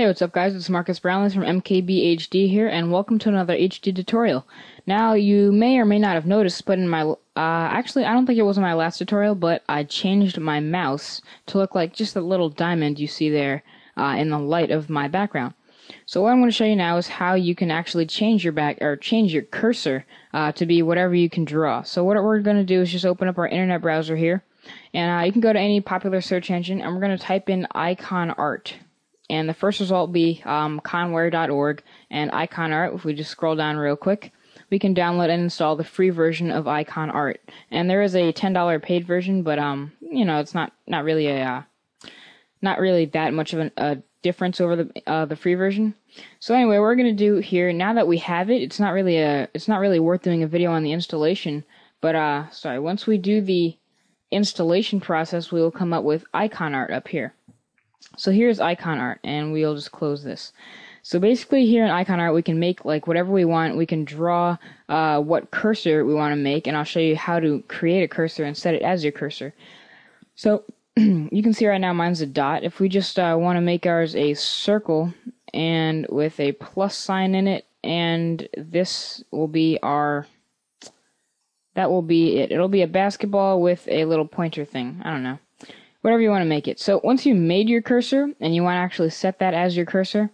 Hey, what's up guys? It's Marques Brownlee from MKBHD here, and welcome to another HD tutorial. Now, you may or may not have noticed, but in my, uh, actually, I don't think it was in my last tutorial, but I changed my mouse to look like just a little diamond you see there, uh, in the light of my background. So what I'm going to show you now is how you can actually change your back, or change your cursor, uh, to be whatever you can draw. So what we're going to do is just open up our internet browser here, and uh, you can go to any popular search engine, and we're going to type in icon art and the first result will be um, conware.org and icon art. If we just scroll down real quick, we can download and install the free version of icon art. And there is a $10 paid version, but um, you know, it's not not really a uh, not really that much of an, a difference over the uh, the free version. So anyway, we're gonna do here now that we have it, it's not really a it's not really worth doing a video on the installation. But uh, sorry, once we do the installation process, we will come up with icon art up here. So here's icon art, and we'll just close this. So basically here in icon art, we can make like whatever we want. We can draw uh, what cursor we want to make, and I'll show you how to create a cursor and set it as your cursor. So you can see right now mine's a dot. If we just uh, want to make ours a circle and with a plus sign in it, and this will be our, that will be it. It'll be a basketball with a little pointer thing. I don't know whatever you want to make it. So once you made your cursor and you want to actually set that as your cursor,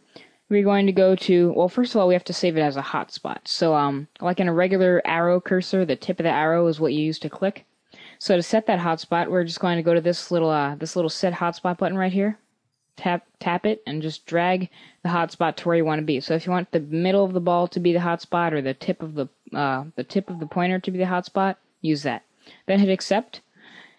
we're going to go to, well, first of all, we have to save it as a hotspot. So, um, like in a regular arrow cursor, the tip of the arrow is what you use to click. So to set that hotspot, we're just going to go to this little, uh, this little set hotspot button right here. Tap, tap it and just drag the hotspot to where you want to be. So if you want the middle of the ball to be the hotspot or the tip of the, uh, the tip of the pointer to be the hotspot, use that. Then hit accept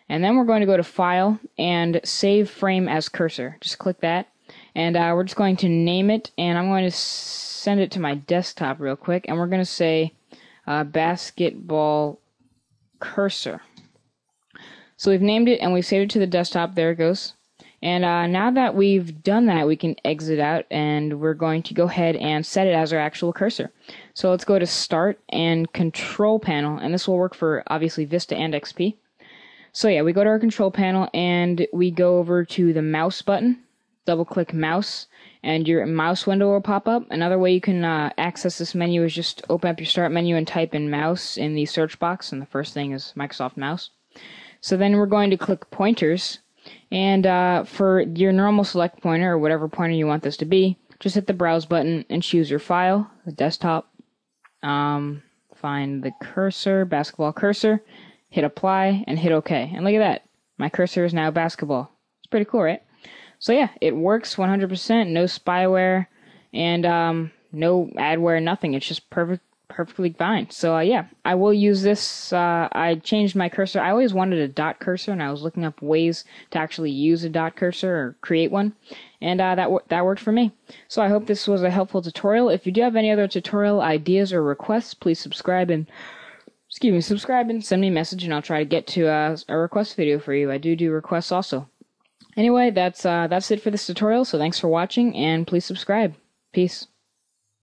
and then we're going to go to File and Save Frame as Cursor. Just click that. And uh, we're just going to name it, and I'm going to send it to my desktop real quick. And we're going to say uh, Basketball Cursor. So we've named it and we've saved it to the desktop. There it goes. And uh, now that we've done that, we can exit out and we're going to go ahead and set it as our actual cursor. So let's go to Start and Control Panel, and this will work for obviously Vista and XP. So yeah, we go to our control panel and we go over to the mouse button, double click mouse, and your mouse window will pop up. Another way you can uh, access this menu is just open up your start menu and type in mouse in the search box, and the first thing is Microsoft Mouse. So then we're going to click pointers, and uh, for your normal select pointer or whatever pointer you want this to be, just hit the browse button and choose your file, the desktop. Um, find the cursor, basketball cursor, hit apply, and hit OK. And look at that. My cursor is now basketball. It's pretty cool, right? So yeah, it works 100%, no spyware, and um, no adware, nothing. It's just perfect, perfectly fine. So uh, yeah, I will use this. Uh, I changed my cursor. I always wanted a dot cursor, and I was looking up ways to actually use a dot cursor or create one, and uh, that that worked for me. So I hope this was a helpful tutorial. If you do have any other tutorial ideas or requests, please subscribe and excuse me, subscribe and send me a message, and I'll try to get to uh, a request video for you. I do do requests also. Anyway, that's uh, that's it for this tutorial. So thanks for watching, and please subscribe. Peace.